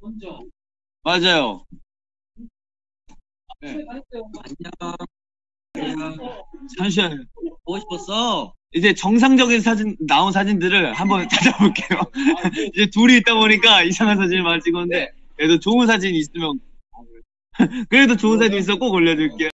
먼저. 맞아요. 네. 안녕 잠시만요. 보고 싶었어. 이제 정상적인 사진 나온 사진들을 한번 찾아볼게요. 아, 이제 둘이 있다 보니까 이상한 사진을 많이 찍었는데 네. 그래도 좋은 사진 있으면 아, 그래도 좋은 사진 있어 꼭 올려줄게요.